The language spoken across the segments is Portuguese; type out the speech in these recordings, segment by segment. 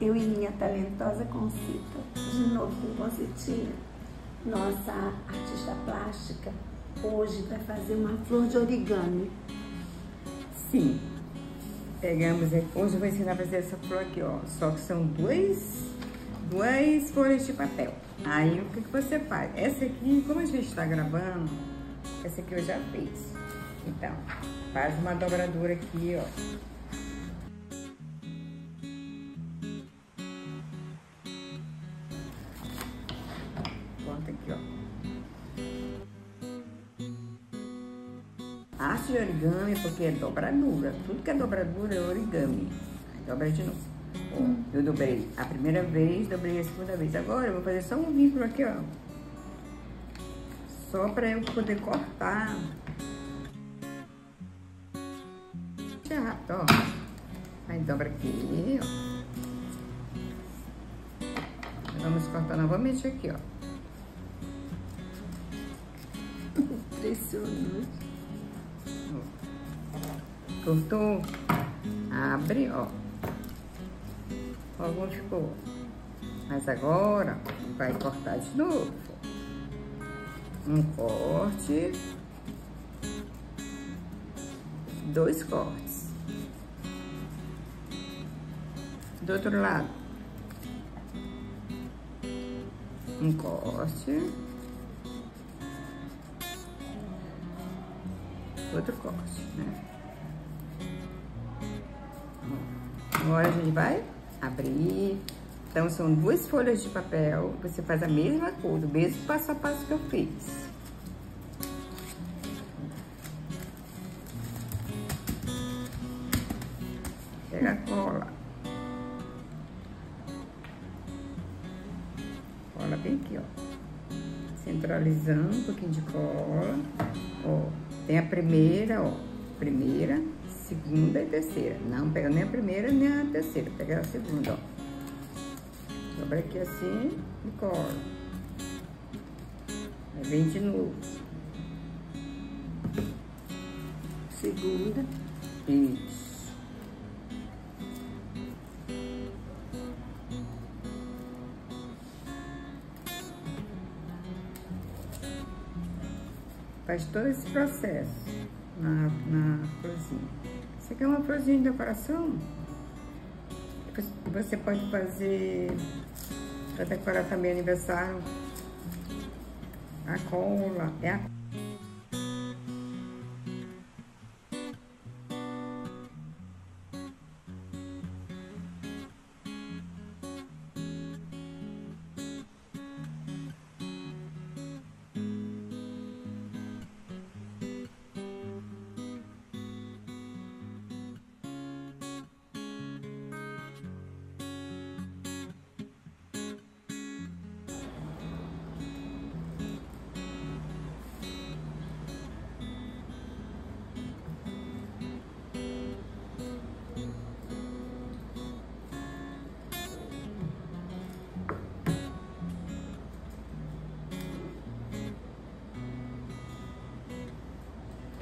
eu e minha talentosa Concita, de novo com Concitinha, nossa artista plástica, hoje vai fazer uma flor de origami. Sim, pegamos, hoje eu vou ensinar a fazer essa flor aqui, ó, só que são duas, duas folhas de papel. Aí o que, que você faz? Essa aqui, como a gente está gravando, essa aqui eu já fiz. Então, faz uma dobradura aqui, ó. Corta aqui, ó. Arte de origami porque é dobradura. Tudo que é dobradura é origami. Aí dobra de novo. Ó, eu dobrei a primeira vez, dobrei a segunda vez. Agora eu vou fazer só um vínculo aqui, ó. Só pra eu poder cortar. Já rápido, ó. Aí dobra aqui, ó. Vamos cortar novamente aqui, ó. Impressionante. Cortou? Abre, ó. Ó como ficou. Mas agora vai cortar de novo. Um corte. Dois cortes. Do outro lado. Um corte. Outro corte, né? Agora a gente vai abrir. Então, são duas folhas de papel. Você faz a mesma coisa, o mesmo passo a passo que eu fiz. Pega a cola. Cola bem aqui, ó. Centralizando um pouquinho de cola. Ó, tem a primeira, ó. Primeira, segunda e terceira. Não pega nem a primeira nem a terceira, pega a segunda, ó. Dobra aqui assim e cola. Aí vem de novo. Segunda. Isso. Faz todo esse processo na, na florzinha. Aqui é uma florzinha de decoração. Você pode fazer para decorar também aniversário. A cola, é a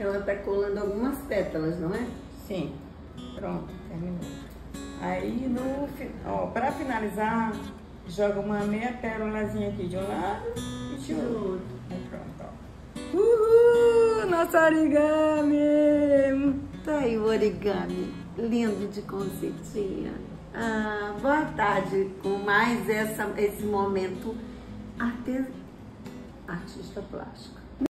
Ela tá colando algumas pétalas, não é? Sim. Pronto, terminou. Aí, no, ó, pra finalizar, joga uma meia pérolazinha aqui de um lado e de outro. Aí pronto, ó. Uhul! Nosso origami! Tá aí o origami lindo de Concetinha. Ah, boa tarde com mais essa, esse momento arte, artista plástico.